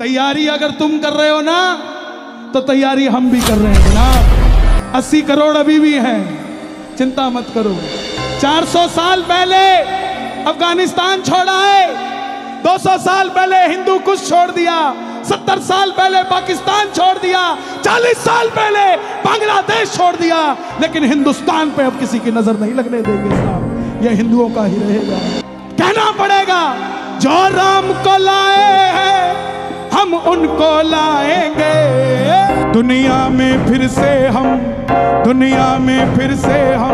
तैयारी अगर तुम कर रहे हो ना तो तैयारी हम भी कर रहे हैं जनाब। अस्सी करोड़ अभी भी हैं। चिंता मत करो। 400 साल पहले अफ़गानिस्तान छोड़ा है 200 साल पहले हिंदू कुछ छोड़ दिया। 70 साल पहले पाकिस्तान छोड़ दिया। 40 साल पहले बांग्लादेश छोड़ दिया। लेकिन हिंदुस्तान पे अब किसी की नज़र नहीं लगने देंगे साहब यह हिंदुओं का ही रहेगा। कहना पड़ेगा, जो राम को लाए हैं हम उनको लाएँगे। दुनिया में फिर से हम दुनिया में फिर से हम।